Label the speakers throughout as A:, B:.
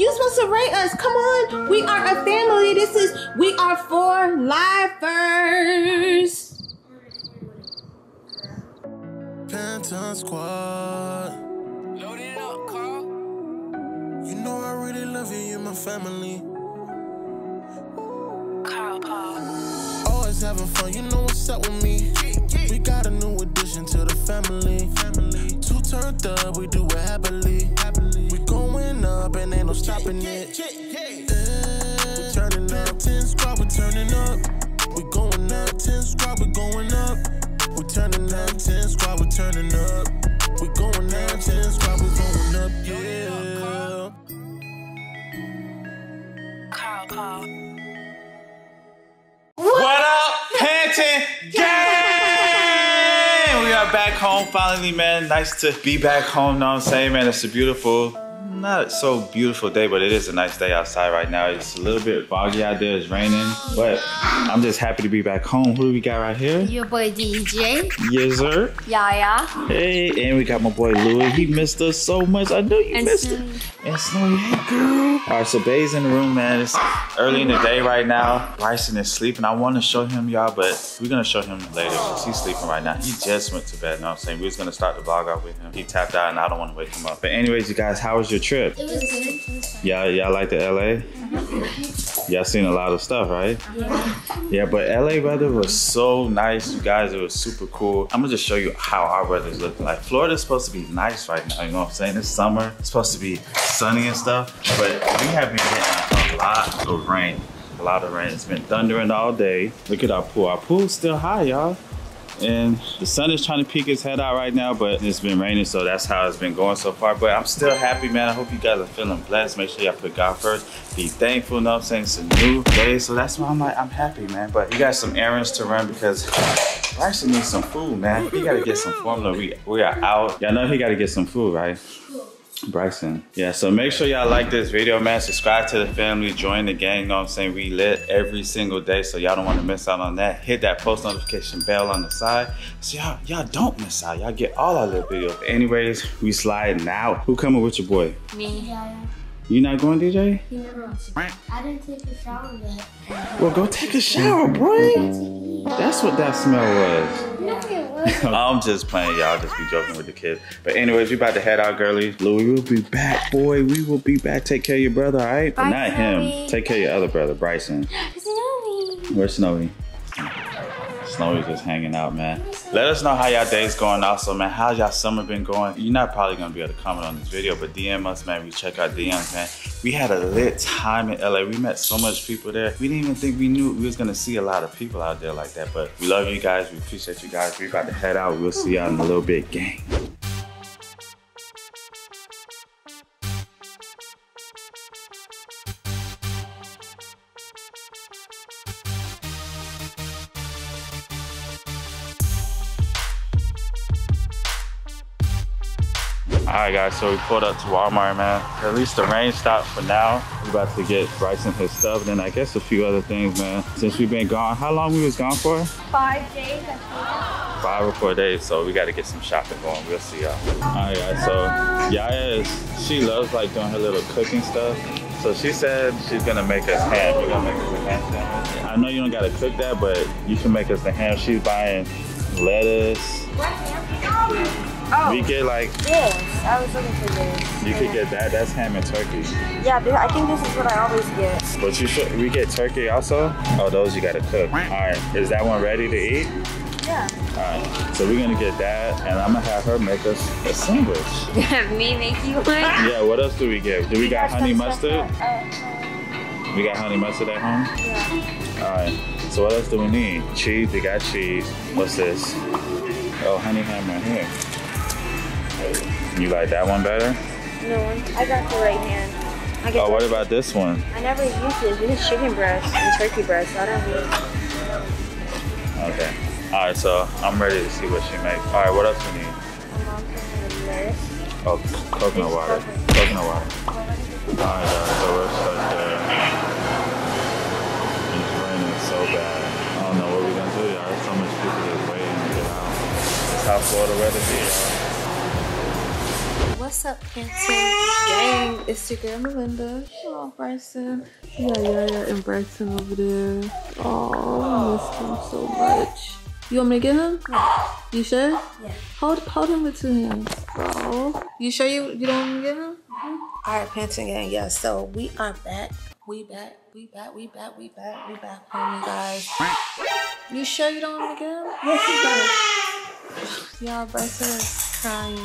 A: You supposed to rate us. Come on. We are a family. This is we are four lifers.
B: Panton Squad.
C: Load it up, Carl.
B: You know I really love you, you're my family.
C: Carl Paul.
B: Always having fun, you know what's up with me. We got a new addition to the family. Two turned up, we do it happily. We going up and ain't no stopping it. Yeah. We turning up, 10 squad, we turning up. We going up, 10 squad, we going up. We turning up, 10 squad, we turning up. We going up, 10 squad, we going up, yeah.
C: Carl Paul.
D: What up, Panton Gang? We are back home finally, man. Nice to be back home, know what I'm saying, man? It's a beautiful, not so beautiful day, but it is a nice day outside right now. It's a little bit foggy out there, it's raining, but I'm just happy to be back home. Who do we got right here?
E: Your boy DJ.
D: Yes, sir.
E: Yaya.
D: Hey, and we got my boy Louis. He missed us so much. I know you
E: And
D: missed
E: Snowy.
D: It. And Snowy, hey girl. All right, so Bay's in the room, man. It's early in the day right now. Bryson is sleeping. I want to show him y'all, but we're gonna show him later because he's sleeping right now. He just went to bed. You know what I'm saying? We was gonna start the vlog off with him. He tapped out, and I don't want to wake him up. But anyways, you guys, how was your trip?
E: It was good.
D: Y'all, y'all like the LA? Mm-hmm. Y'all seen a lot of stuff, right? Mm-hmm. Yeah, but LA weather was so nice, you guys. It was super cool. I'm gonna just show you how our weather's looking like. Florida's supposed to be nice right now, you know what I'm saying? It's summer, it's supposed to be sunny and stuff, but we have been getting a lot of rain. A lot of rain. It's been thundering all day. Look at our pool. Our pool's still high, y'all. And the sun is trying to peek its head out right now, but it's been raining, so that's how it's been going so far. But I'm still happy, man. I hope you guys are feeling blessed. Make sure y'all put God first. Be thankful, you know what I'm saying? It's a new day, so that's why I'm like, I'm happy, man. But you got some errands to run because Bryson needs some food, man. He gotta get some formula. We, we are out. Y'all know he gotta get some food, right? Bryson. Yeah, so make sure y'all like this video, man. Subscribe to the family, join the gang, you know what I'm saying? We lit every single day, so y'all don't want to miss out on that. Hit that post notification bell on the side. So y'all, y'all don't miss out. Y'all get all our little videos. Anyways, we sliding out. Who coming with your boy?
E: Me.
D: You not going, DJ?
E: I didn't take a shower yet.
D: Well, go take a shower, boy. That's what that smell was.
E: No, it wasn't.
D: I'm just playing, y'all. Just be joking with the kids. But anyways, we about to head out, girlies. Louis will be back, boy. We will be back. Take care of your brother, all right? But
E: Bye,
D: not him. Take care of your other brother, Bryson.
E: Snowy.
D: Where's Snowy? Snowy's just hanging out, man. Let us know how y'all day's going. Also, man, how's y'all summer been going? You're not probably gonna be able to comment on this video, but DM us, man. We check out DMs, man. We had a lit time in LA. We met so much people there. We didn't even think we knew we was gonna see a lot of people out there like that. But we love you guys. We appreciate you guys. We about to head out. We'll see y'all in a little bit, gang. All right, guys, so we pulled up to Walmart, man. At least the rain stopped for now. We about to get Bryson his stuff, and then I guess a few other things, man. Since we've been gone, how long we was gone for?
E: Five days, I
D: Five or four days, so we got to get some shopping going. We'll see y'all. All right, guys, so Yaya is, she loves like doing her little cooking stuff. So she said she's gonna make us ham. You're gonna make us a ham sandwich. I know you don't gotta cook that, but you can make us the ham. She's buying lettuce.
F: Oh, Oh,
D: We get like,
F: this. I was looking for this.
D: you could get that. That's ham and turkey.
F: Yeah, I think this is what I always get.
D: But you should, we get turkey also? Oh, those you gotta cook. All right, is that one ready to eat?
F: Yeah.
D: All right, so we're gonna get that, and I'm gonna have her make us a sandwich.
E: Have me make you one?
D: Yeah, what else do we get? Do we got
F: Guys,
D: honey
F: come stuff
D: mustard?
F: that.
D: Uh, we got honey mustard at home?
F: Yeah.
D: All right, so what else do we need? Cheese, we got cheese. What's this? Oh, honey ham right here. You like that one better?
F: No one. I got the right hand. I
D: Oh, what about this one?
F: I never use this. This is chicken breast and turkey breast. I don't use
D: Okay. All right, so I'm ready to see what she makes. All right, what else we need?
F: My mom's gonna this.
D: Oh, coconut water. Coconut water. Alright guys, so we're stuck there. It's raining so bad. I don't know what we're gonna do, y'all. So much people just waiting to get out. It's how Florida weather be,
F: What's up, Panton?
A: Gang, it's your girl Malinda. Oh, Bryson. Yeah, yeah, yeah, and Bryson over there. Oh, I missed him so much. You want me to get him? You sure?
F: Yeah.
A: Hold, hold him with two hands, bro. You sure you you don't want me to get him? Mm-hmm. All right, Panton Gang. Yeah, so we are back. We back. We back. We back. We back. We back home, you guys. You sure you don't want me to get him? Yes, you Y'all, Bryson crying.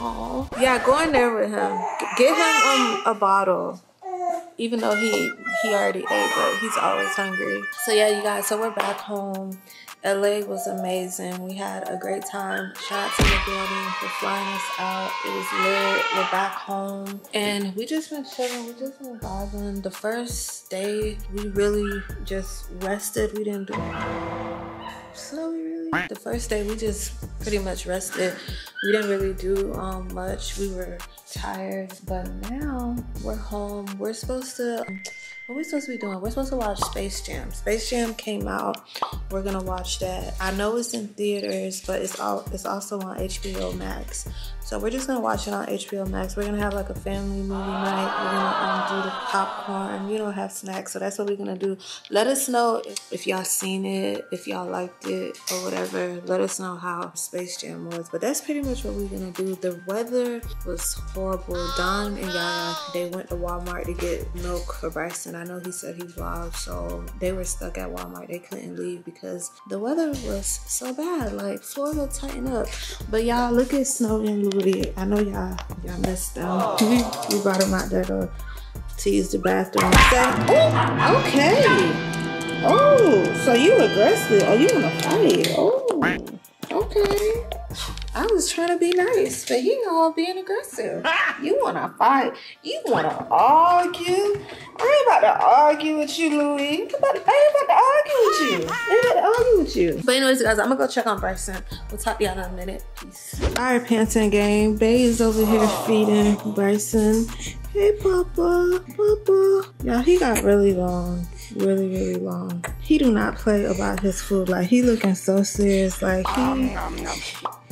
A: Oh. Yeah, go in there with him. Get him um a bottle. Even though he he already ate, but he's always hungry. So yeah, you guys. So we're back home. LA was amazing. We had a great time. Shout out to building for flying us out. It was lit. We're back home. And we just been chilling. We just been vibing. The first day, we really just rested. We didn't do so we really the first day we just pretty much rested we didn't really do um, much. We were tired but now we're home. We're supposed to what we supposed to be doing? We're supposed to watch space jam. Space jam came out. We're gonna watch that. I know it's in theaters but it's all it's also on hbo max. So we're just gonna watch it on hbo max. We're gonna have like a family movie night. We're gonna um, do the popcorn. You know have snacks. So that's what we're gonna do. Let us know if, if y'all seen it if y'all liked it or whatever. Let us know how space jam was. But that's pretty much what we're gonna do. The weather was horrible. Don and yaya they went to walmart to get milk for bryson i know he said he vlogged so they were stuck at walmart. They couldn't leave because the weather was so bad. Like florida tighten up. But y'all look at snowden louis i know y'all y'all missed them we brought him out there to, to use the bathroom. Oh okay. Oh, so you aggressive? Oh, you wanna fight? Oh, okay. I was trying to be nice, but you all being aggressive. You wanna fight? You wanna argue? I ain't about to argue with you, Louis. I'm about to, I ain't about to argue with you. I ain't about to argue with you. But anyways, guys, I'm gonna go check on Bryson. We'll talk to y'all in a minute. Peace. All right, Panton gang. Bay is over here feeding Bryson. Hey, Papa, Papa. Y'all, he got really long really really long. He do not play about his food. Like he looking so serious. Like he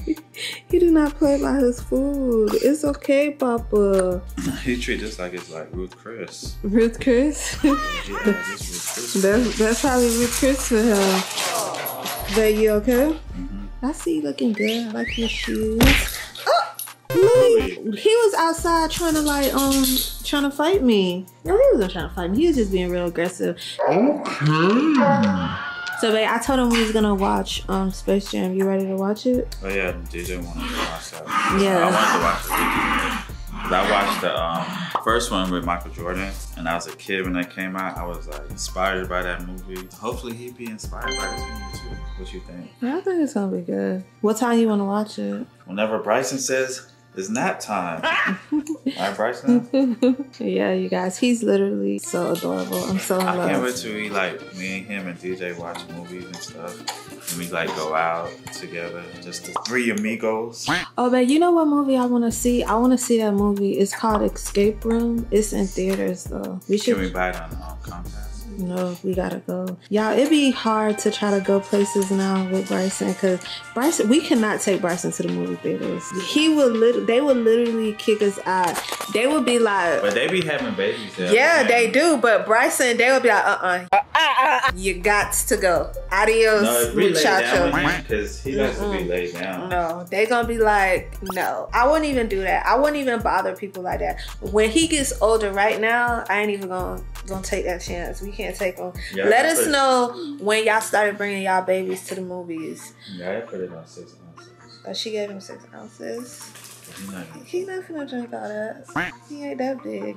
A: he do not play about his food. It's okay papa.
D: He treat us like it's like Ruth Chris.
A: ruth chris?
D: Yeah, this Ruth Chris.
A: that's, that's probably ruth chris for him. But you okay? Mm-hmm. I see you looking good. I like your shoes. Louis, he was outside trying to like um trying to fight me. No, he wasn't trying to fight me. He was just being real aggressive. Okay. So, babe, I told him we was gonna watch um Space Jam. You ready to watch it?
D: Oh yeah, DJ wanted to watch that.
A: Yeah.
D: I wanted to watch it. But I watched the um, first one with Michael Jordan, and I was a kid when that came out. I was like inspired by that movie. Hopefully, he'd be inspired by this movie too. What you think?
A: I think it's gonna be good. What time you want to watch it?
D: Whenever Bryson says it's nap time, right, Bryson?
A: yeah, you guys, he's literally so adorable. I'm so in
D: I can't wait till we like me and him and DJ watch movies and stuff. And we like go out together, just the three amigos.
A: Oh, but you know what movie I want to see? I want to see that movie. It's called Escape Room. It's in theaters though. We should.
D: Can we buy it on um, Comcast?
A: No, we gotta go. Y'all, it'd be hard to try to go places now with Bryson because Bryson, we cannot take Bryson to the movie theaters. He would lit- they would literally kick us out. They would be like,
D: But they be having babies there.
A: yeah,
D: man.
A: they do, but Bryson, they would be like, uh uh-uh. uh, you got to go. Adios,
D: No, if we lay down
A: muchacho.
D: because he likes to be laid down.
A: No, they gonna be like, no. I wouldn't even do that. I wouldn't even bother people like that. When he gets older, right now, I ain't even gonna gonna take that chance. We can't take him.
D: Yeah,
A: Let us
D: put-
A: know when y'all started bringing y'all babies to the movies.
D: Yeah, I put it on six ounces.
A: But she gave him six ounces.
D: Know, you-
A: He not finna drink all that. He ain't that big.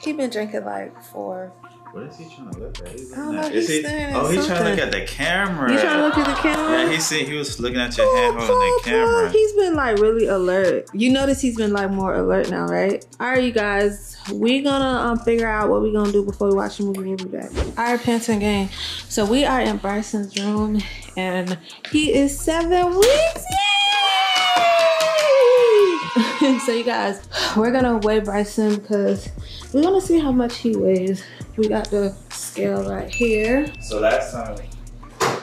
A: He been drinking like four.
D: What is he trying to look at? He's looking at- is he? Oh, he's trying to look at the camera.
A: You trying to look at the camera?
D: Yeah, he said he was looking at your hand holding the
A: Oh,
D: camera.
A: Papa, He's been like really alert. You notice he's been like more alert now, right? All right, you guys, we gonna um figure out what we gonna do before we watch the movie. We'll be back. All right, Panton gang. So we are in Bryson's room, and he is seven weeks. Yay! so you guys, we're gonna weigh Bryson because we're gonna see how much he weighs. We got the scale right here.
D: So last time,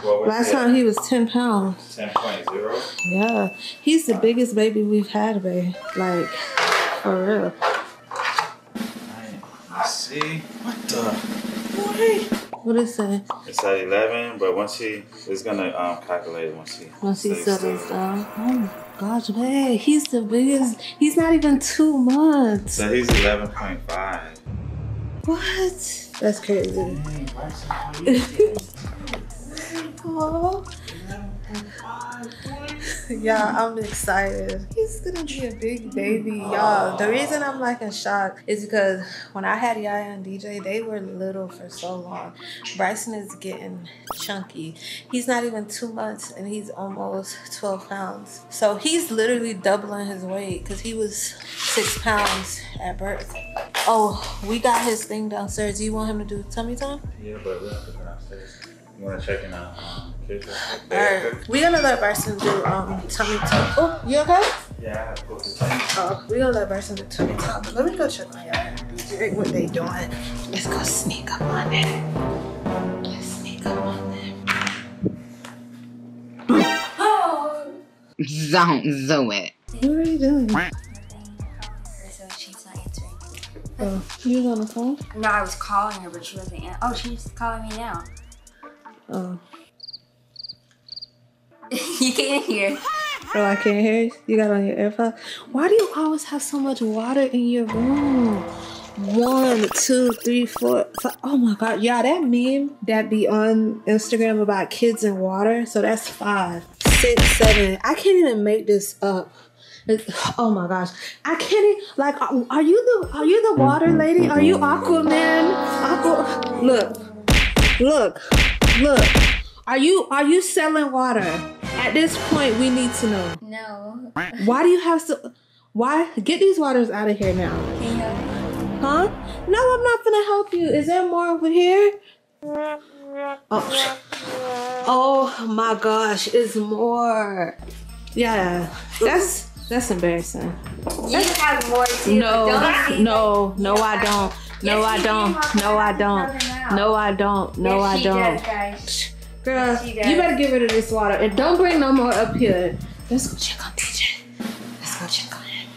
D: what was
A: Last
D: it?
A: time he was 10 pounds.
D: ten point zero.
A: Yeah, he's the biggest baby we've had, babe. Like, For real.
D: Let's see. What the?
A: What is it?
D: It's at 11, but once he, it's gonna um, calculate it once he.
A: Once he settles down. Oh gosh, babe. He's the biggest. He's not even two months.
D: So he's 11.5.
A: What? That's crazy. Oh. Yeah, I'm excited. He's gonna be a big baby, y'all. The reason I'm like in shock is because when I had Yaya and DJ, they were little for so long. Bryson is getting chunky. He's not even two months and he's almost 12 pounds. So he's literally doubling his weight because he was six pounds at birth. Oh, we got his thing downstairs. Do you want him to do tummy time?
D: Yeah, but we have to go downstairs. You wanna check in on um, kids?
A: Alright, we're gonna let Bryson do um tummy time. Oh, you okay?
D: Yeah, I have to go to.
A: Oh, we're gonna let Bryson do tummy time. But let me go check my yard. Figure what they doing. Let's go sneak up on them. Let's sneak up on them.
G: Don't do it.
A: What are you doing?
E: So she's not answering.
A: Oh, you was on the phone?
E: No, I was calling her, but she wasn't. An- oh, she's calling me now.
A: Oh.
E: you can't hear.
A: Oh, I can't hear you. You got on your AirPods. Why do you always have so much water in your room? One, two, three, four, five. Oh my god, yeah, that meme that be on Instagram about kids and water. So that's five, six, seven. I can't even make this up. Oh my gosh, I can't. even, Like, are are you the are you the water lady? Are you Aquaman? Aqua. Look, look, look. Are you are you selling water? At this point, we need to know.
E: No.
A: Why do you have to? Why get these waters out of here now?
E: Can you?
A: Huh? No, I'm not gonna help you. Is there more over here? Oh, oh my gosh, it's more. Yeah, that's that's embarrassing.
E: You have more too.
A: No,
E: see
A: no, no, I don't. No,
E: Yes,
A: I don't. No, I don't. No, I don't. No,
E: Yes,
A: I don't.
E: Does, guys.
A: Girl,
E: Yes,
A: you better get rid of this water and don't bring no more up here. Let's go check on DJ. Let's go check on him.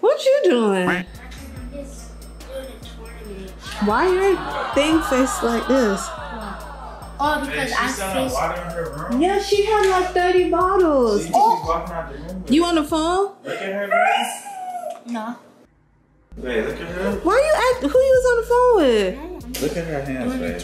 A: What you doing? Why your thing face like this?
H: Oh, because I faced.
D: water in her room?
A: Yeah, she had like 30 bottles.
D: She's walking out the room.
A: You on the phone?
D: Look at her, man.
H: No.
D: Wait, look at her.
A: Why you act? Who you was on the phone with?
D: Look at her hands, babe.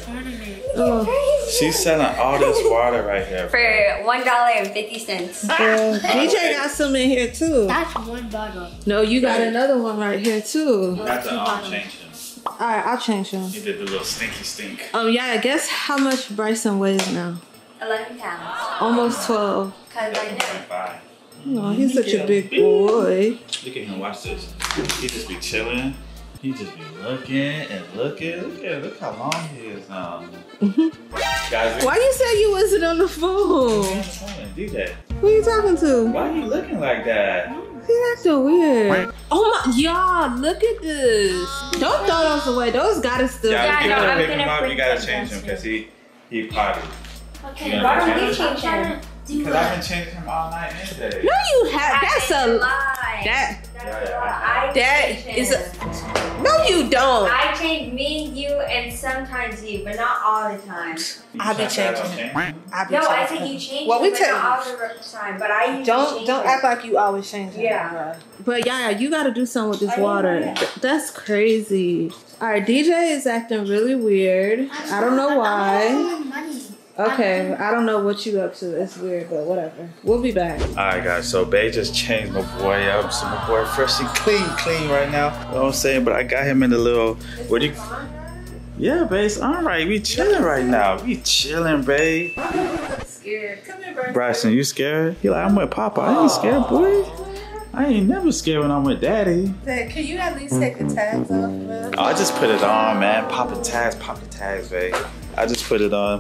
A: Oh,
D: She's selling all this water right here.
E: For one dollar and fifty cents.
A: girl. DJ got some in here too.
H: That's one bottle.
A: No, you got another one right here too.
D: Got the um, change him.
A: All right, I'll change him.
D: He did the little stinky stink.
A: Um, yeah, I guess how much Bryson weighs now?
E: Eleven pounds.
A: Almost 12.
E: Cause I know.
D: Five.
A: No, he's such a big boy.
D: Look at him. Watch this. He just be chilling. He just be looking and looking. Look at look how long he is now. Guys,
A: Why you say you wasn't on the phone?
D: DJ,
A: Who you talking to?
D: why are you looking like that?
A: He's acting weird. Oh my, y'all, look at this. Oh. Don't throw those away. Those gotta still
D: Yeah,
A: be
D: you
E: no,
D: gotta
E: I'm
A: good.
D: pick him
E: gonna
D: up. You gotta change him because he he potty.
H: Okay,
E: Why don't we change him?
H: Do
D: Because I've been changing him all night and day.
A: No, you have. That's
E: That's a
A: a.
E: lie.
A: That.
E: That's a lie. I
A: That
E: change
A: is a-
E: him.
A: No, you don't.
E: I change me, you, and sometimes you, but not all the time.
D: You
A: I'll be
D: shot that
A: changing
D: on
A: it. I be
E: No, I think you change
A: Well, we
E: but
A: tell-
E: not all the time. But I
A: Don't don't act like you always change it.
E: Yeah.
A: But yeah, you gotta do something with this
E: I
A: water.
E: know that.
A: Th- That's crazy. All right, DJ is acting really weird. I don't know why.
H: Money.
A: Okay, um, I don't know what you up to. It's weird, but whatever. We'll be back.
D: All right, guys. So Bay just changed my boy up. So my boy fresh and clean, clean right now. You know what I'm saying? But I got him in the little. What do you? Yeah, Bay. It's all right. We chilling right now. We chilling, Bay.
A: Scared. Come here, bro.
D: Bryson, you scared? He like, I'm with Papa. I ain't scared, boy. I ain't never scared when I'm with Daddy.
A: Can you at least take the tags off, man?
D: Oh, I just put it on, man. Popping tags, popping tags, babe. I just put it on.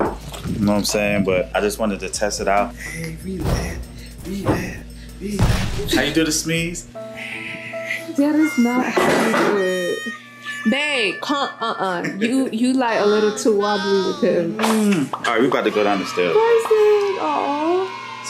D: You know what I'm saying? But I just wanted to test it out. Hey, relax, relax, relax. How you do the sneeze?
A: That is not how you do it. Babe, come, uh-uh. You, you like a little too wobbly with him. Mm.
D: All right, we about to go down the stairs.
A: Bryson, aw.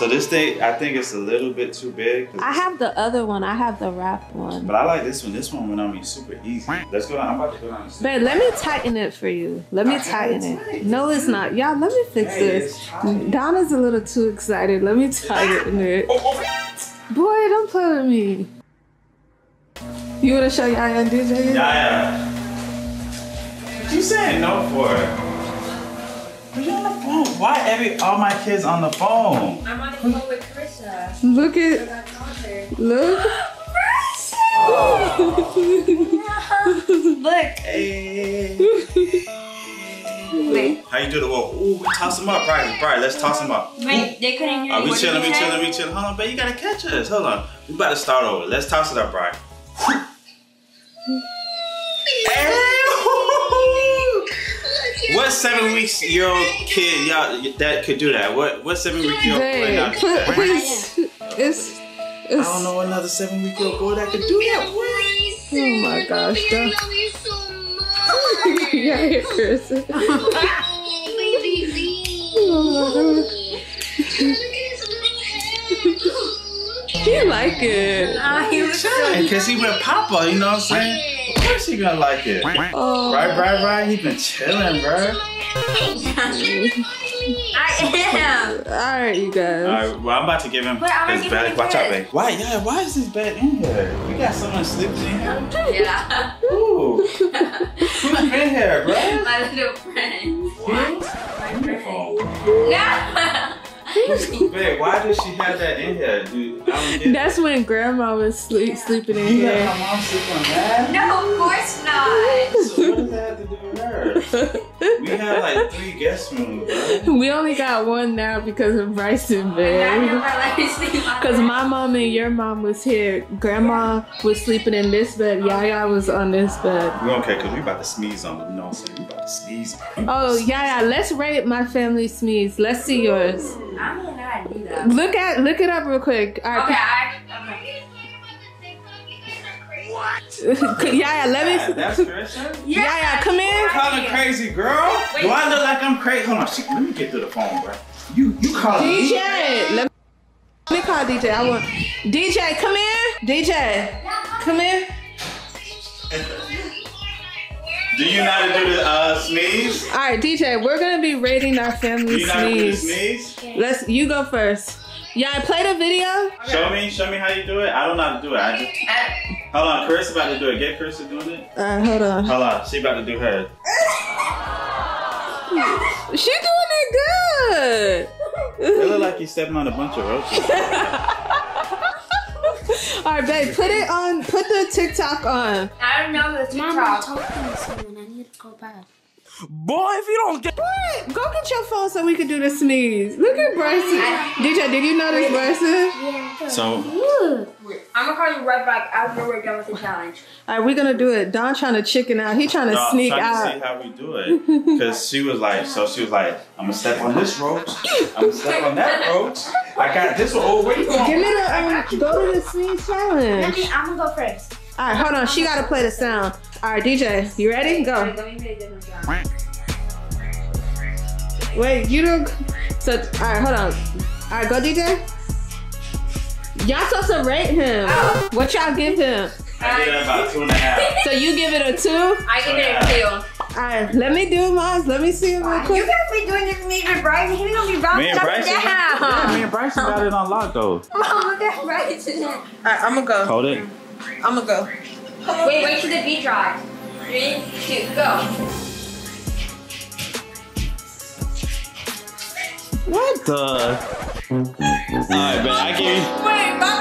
D: So this thing, I think it's a little bit too big.
A: I have the other one. I have the wrap one.
D: But I like this one. This one went on me super easy. Let's go. down. I'm about to go down. the
A: Babe, let me tighten it for you. Let me tighten it. No, it's not. Y'all, let me fix
D: Hey,
A: this.
D: tight.
A: Donna's a little too excited. Let me tighten ah! it. Oh, oh. Boy, don't play with me. You wanna show Yaya and DJ?
D: Yeah, yeah. What you saying no for? Are you on the phone? Why every all my kids on the phone?
E: I'm on the phone with Carissa.
A: Look at,
E: I called
A: look.
E: Look.
D: Hey.
E: Wait.
D: How you do the walk? Ooh, toss them up, right? Right, let's toss them up.
E: Wait, they couldn't hear
D: Are
E: you.
D: we
E: What did
D: chilling? We
E: say?
D: chilling? We chilling? Hold on, babe. You gotta catch us. Hold on. We about to start over. Let's toss it up, right? Hey! What seven weeks year old kid y'all that could do that? What what seven week year old right now
A: Babe,
D: could do that?
A: please. It's,
D: I don't know another seven week old boy that could do that. What?
A: oh my gosh. Don't. yeah, Chris. He like it.
E: Ah, he was so
D: Chilling, cause he with Papa. You know what I'm saying? Of course he gonna like it. Oh. Right,
A: Oh,
D: right, right. He been chilling, bro.
E: I am.
A: all right, you guys.
D: All right, well, I'm about to give him
E: Wait,
D: his
E: give
D: bed.
E: him
D: Watch out,
E: his.
D: babe. Why? Yeah, why is this bed in here? We got someone sleeping in here.
E: Yeah.
D: Ooh, who's been here, bro?
E: My little friend.
D: What?
E: My friend.
D: Oh,
E: No.
D: babe, why does she have that in here, dude? I don't get it.
A: That's when grandma was sleep, sleeping in
D: You let
A: here.
D: my mom sleep on that?
E: No, of course not.
D: So what does that have to do with her? We have like three guest rooms, bro.
A: we only got one now because of Bryson,
E: I
A: babe.
E: never let me sleep on
A: Because my mom and your mom was here. Grandma was sleeping in this bed. Yaya was on this bed.
D: We okay, cause we about to sneeze on them. You know what I'm saying? We about to sneeze.
A: Oh, Yaya, let's rate my family sneeze. Let's see yours.
E: I don't know how to do that.
A: Look at look it up real quick. All
E: Okay,
A: right.
E: I.
A: Yaya, let
D: Yeah,
A: me.
D: that's Christian.
E: Yeah.
A: Yaya, come in.
D: Calling crazy, girl.
E: Wait.
D: Do I look like I'm crazy? Hold on, shit, let me get to the phone, bro. You you calling me?
A: DJ, let me, let me call DJ. I want DJ. Come in. DJ, come in.
D: Do you know how to do the uh, sneeze?
A: All right, DJ. We're gonna be rating our
D: Do
A: family
D: you know how to do the
A: sneeze.
D: sneeze?
A: Let's. You go first. Yeah, I played a video.
D: Show me, show me how you do it. I don't know how to do it. I just hold on. Chris about to do it. Get Chris to doing it.
A: All right, hold on.
D: Hold on, she about to do her.
A: She doing it good.
D: It look like he's stepping on a bunch of roaches.
A: All right, babe. Put it on. Put the TikTok on.
E: I don't know the
H: Mom, I'm talking to someone. I need to go back.
C: Boy, if you don't get
A: What? Go get your phone so we can do the sneeze. Look at Bryson. DJ, did you notice Bryson?
D: So
E: I'm gonna call you right back after we're done with the challenge.
A: All right, we're gonna do it. Don trying to chicken out. He trying to
D: no, I'm
A: sneak
D: trying
A: out.
D: to see how we do it. Cause she was like, so she was like, I'm gonna step on this roach. I'm gonna step on that roach. I got this one. Oh, where you?
A: Give me the um, go to the sneeze challenge.
H: I'm gonna go first.
A: All right, hold on. She gotta play the sound. All right, DJ, you ready? Go.
E: Let me make this.
A: Wait, you don't. So, all right, hold on. All right, go, DJ. Y'all supposed to rate him. What y'all give him?
D: I did that about two and a half.
A: So you give it a two.
E: I give it a two.
A: All right, let me do mine. Let me see it real
E: You guys be doing this to me with Bryson. He's gonna be
D: Me
E: bouncing
D: and
E: up
D: Bryson,
E: and
D: yeah,
E: down.
D: me and Bryson got it on lock though.
E: Mom, look at Bryson.
A: All right, I'm gonna go.
D: Hold it.
A: I'm gonna go.
E: Wait, wait till the beat drops. Three, two, go.
D: What the? Alright, but I give you.
E: Wait, my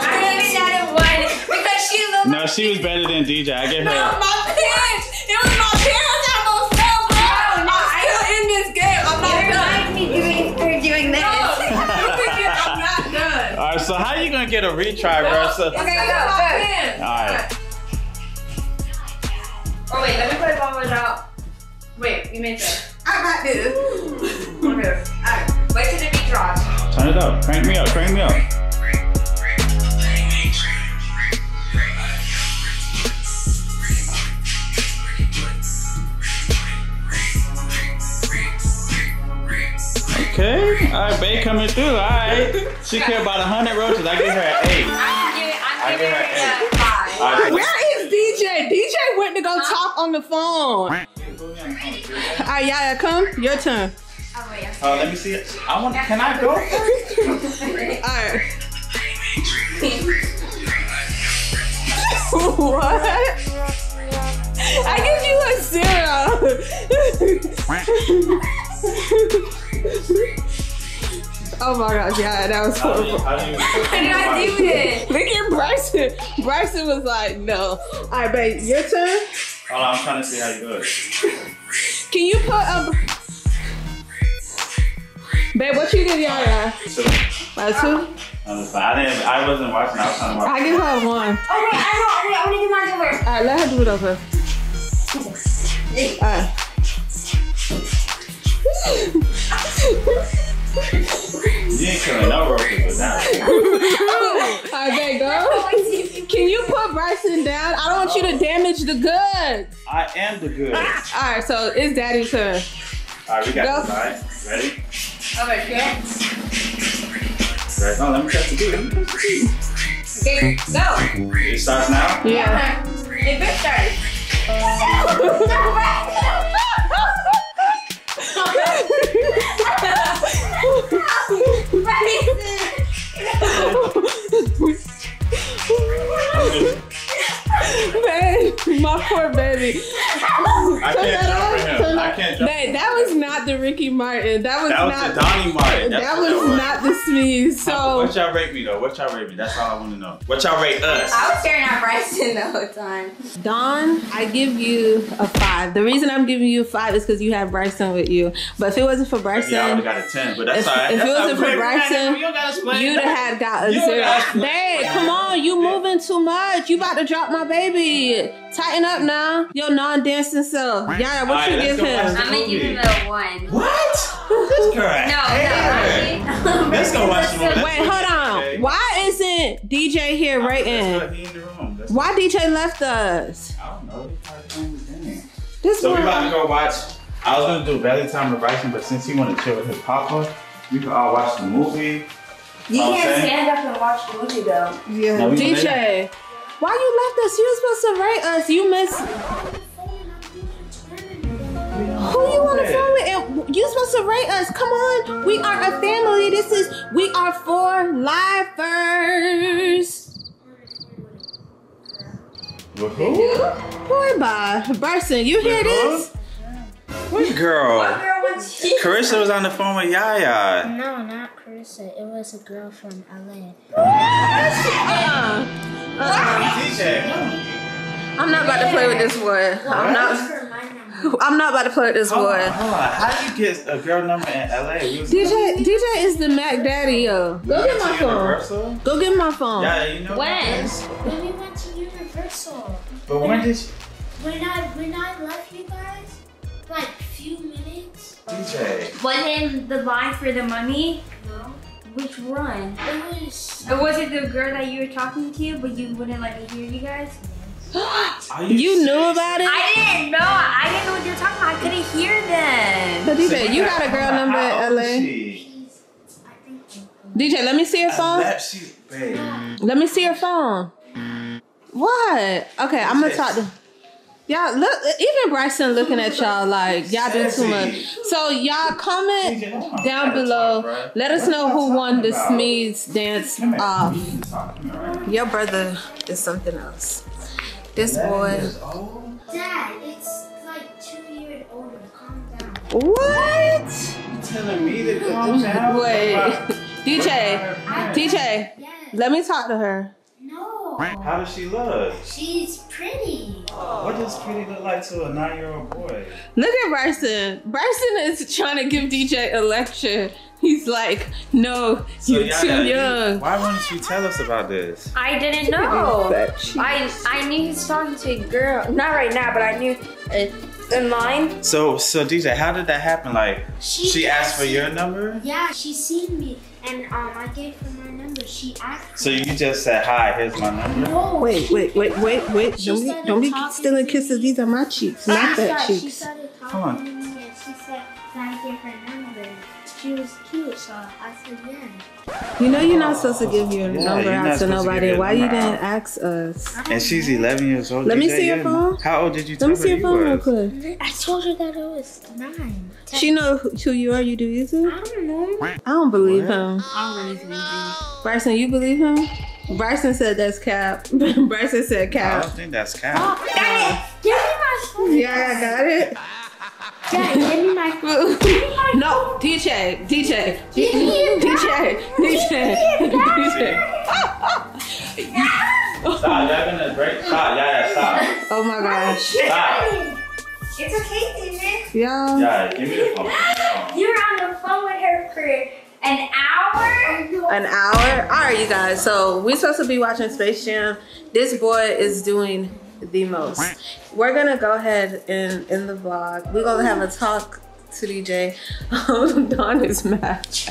D: No, she was better than DJ. I give her.
A: my pants. It was my pants I almost fell, bro. I'm still in this game. I'm
E: It reminds me doing her doing this.
A: I'm not done.
D: Alright, so how are you gonna get a retry, bro? So,
E: Okay, go, go.
D: Alright.
E: Oh wait, let me put it one more out. Wait, you made it.
A: I got this.
E: Okay. Alright. Wait till the beat drops.
D: Turn it up. Crank me up. Crank me up. Okay. Alright, babe coming through. Alright. She care about a hundred roaches. I give her an eight.
E: I'm giving,
D: I
E: I'm
D: give her
E: her
D: eight.
E: a five.
D: All right,
A: Where is DJ? DJ went to go talk on the phone. All right, Yaya, come. Your turn.
E: Oh, wait, I'm
D: Oh, let me see it. I want. Can I go first?
A: All right. what? I give you a zero. oh my gosh, yeah, that was
D: How do you?
A: horrible.
D: How do you?
E: How did I do it?
A: Look at Bryson. Bryson was like, no. All right, babe, your turn.
D: Hold on, I'm trying to see how you do it.
A: Can you put a. Babe, what you give Yaya?
D: So,
A: A two?
D: I was- I didn't. I wasn't watching. I was trying to watch.
A: I give her a one.
E: Oh, wait, I know. Wait, I want to do mine over.
A: All right, let her do it over. All right.
D: You ain't killing no roaches with that.
A: All right, babe, go. Can you put Bryson down? I don't want you to damage the goods.
D: I am the good. All
A: All right, so it's daddy's turn.
D: All right, we got
A: Go.
D: this. All right, ready?
E: Over here.
D: Right. No, let me test the beat. Let me test the
E: Okay, go.
D: beat. It starts now.
A: Yeah.
E: It first started.
A: Babe, my poor baby.
D: I can't jump for him. I can't jump.
A: Babe, that not the Ricky Martin. That was
D: That was
A: not.
D: the Donnie Martin. That's
A: that
D: what
A: was not the Smeeze. So
D: What y'all rate me though? What y'all rate me? That's all I want to know. What y'all rate us?
E: I was staring at Bryson the whole time.
A: Don, I give you a five. The reason I'm giving you a five is because you have Bryson with you. But if it wasn't for Bryson,
D: Yeah, I would have got a ten, but that's
A: If-
D: all right.
A: if it wasn't for. Bryson,
D: you don't gotta explain
A: You'd
D: that.
A: have had got a
D: You
A: zero.
D: got-
A: Babe, come on, you moving too much. You about to drop my baby. Tighten up now. Your non-dancing self. Yeah, what
D: Alright,
A: you give him?
E: I'm gonna give him a one.
D: What? This girl.
E: No, no, actually.
D: Let's go watch the movie.
A: Wait, hold on. Why isn't DJ here
D: That's
A: rating?
D: he in the room. That's
A: Why DJ left us?
D: I don't know. He probably playing his.
A: This
D: So we about to go watch. I was gonna do Belly Time with Bryson, but since he want to chill with his papa, we can all watch the movie.
E: You
D: Know
E: can't
D: saying?
E: stand up and watch the movie though.
A: Yeah.
D: No, we
A: DJ. Why you left us? You were supposed to rate us. You missed. Who you on the phone with? And you supposed to rate us. Come on. We are a family. This is we are four lifers.
D: With who?
A: Boy, bye. Bryson, you hear this?
D: What girl?
E: Girl, what's she?
D: Carissa was on the phone with Yaya.
H: No, not Carissa. It was a girl from LA.
D: DJ.
A: I'm not about to play with this boy. I'm not. I'm not about to play with this
D: Hold on,
A: boy.
D: hold on. How do you get a girl number in LA?
A: DJ, DJ is the Mac Daddy, yo. Go get my phone.
D: Universal?
A: Go get my phone.
D: Yeah, you know.
E: When?
H: When we went to Universal.
D: But when did she,
H: When I when I left you guys, like few minutes.
D: DJ?
E: Was in the line for the money?
H: No.
E: Which one?
H: It was.
E: Or was it the girl that you were talking to, but you wouldn't let me hear you guys?
D: Are
A: You knew about it?
E: I didn't know. I didn't know what you were talking about. I couldn't hear them.
A: So DJ, you got a girl number
D: How
A: in LA?
D: is she?
H: She's. I think.
A: DJ, let me see your phone.
D: That she.
A: Let me see your phone. What? Okay, I'm gonna talk to. Y'all look. Even Bryson looking at y'all like y'all do too much. So y'all comment
D: DJ, hold on.
A: down below. Let us know who won the Smeeds dance off.
D: You can talk to me, right?
A: Your brother is something else. This boy.
D: Years old?
H: Dad, it's like two years older. Calm down.
A: What?
D: You telling me to calm down?
A: Wait, DJ, DJ, let me talk to her.
H: No.
D: How does she look?
H: She's pretty.
D: What does pretty look like to a nine-year-old boy?
A: Look at Bryson. Bryson is trying to give DJ a lecture. He's like, no, you're
D: Yaya,
A: too
D: you-
A: young.
D: Why wouldn't you tell us about this?
E: I didn't know. I I knew he was talking to a girl. Not right now, but I knew uh, in line.
D: So, so DJ, how did that happen? Like,
H: She
D: she asked for your number?
H: Yeah, she seen me, and um, I gave her my number. She asked.
D: So you just said, hi, here's my number?
H: No.
A: Wait, wait, wait, wait, wait.
H: She
A: Don't be, don't be stealing kisses. These are my cheeks, not that
H: started- She
A: cheeks.
H: started
D: Come on.
H: to me, and she said, "Can I get her number?" She was cute. so I said yeah.
A: You know you're not supposed to give your
D: Yeah,
A: number out to
D: supposed to
A: nobody. Why you didn't
D: out.
A: ask us?
D: And she's 11 years old.
A: Let me see your
D: yeah.
A: phone.
D: How old did you
A: Let
D: tell
A: me
D: her
A: see your
D: you
A: phone real quick.
H: I told her that it was nine.
A: She know who who you are. You do YouTube.
H: I don't know.
A: I don't believe him.
H: I don't really believe you.
A: Bryson, you believe him? Bryson said that's cap. Bryson said cap.
D: I don't think that's cap.
H: Oh, Daddy, give me my phone.
A: Yeah, I got it.
H: Daddy, give me my phone.
A: No, DJ, DJ, DJ, DJ, DJ.
D: Stop, y'all gonna break. Stop, yeah, yeah, stop.
A: Oh my gosh,
D: Stop.
H: It's okay, David.
A: y'all.
D: Yeah, give me the phone.
H: You were on the phone with her for an hour.
A: An hour. All right, you guys. So we're supposed to be watching Space Jam. This boy is doing the most. We're gonna go ahead and in the vlog. We're gonna have a talk to DJ on his match.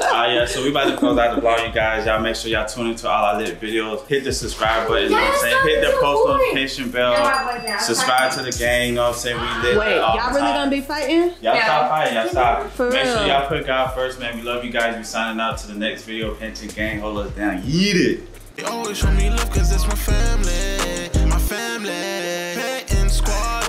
D: Uh, yeah, so we about to close out the vlog, you guys. Y'all make sure y'all tune into all our lit videos. Hit the subscribe button, you know what I'm saying? Hit the post notification bell. Subscribe to the gang, you know what I'm saying? We lit
A: Wait, y'all really
D: time.
A: gonna be fighting?
D: Y'all stop fighting, y'all stop.
A: For
D: Make
A: real.
D: sure y'all put God first, man. We love you guys. We signing out to the next video. Panton gang, hold us down. Eat it.
B: They always show me love cause it's my family squad.